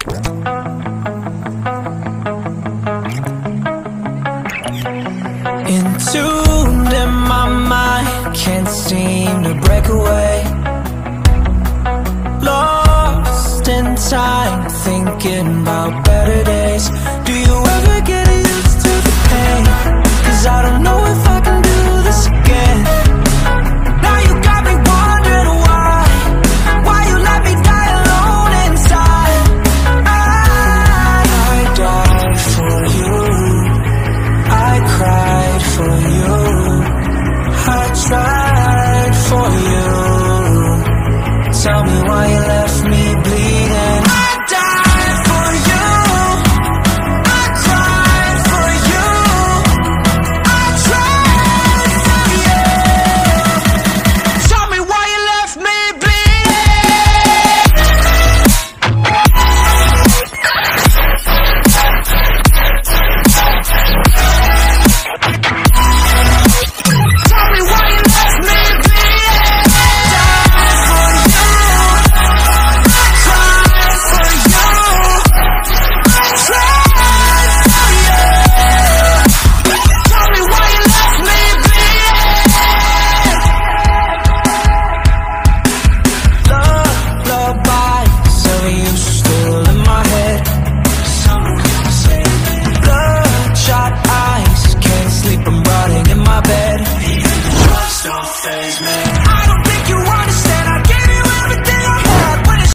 Entombed in my mind, can't seem to break away. Lost in time, thinking about tell me why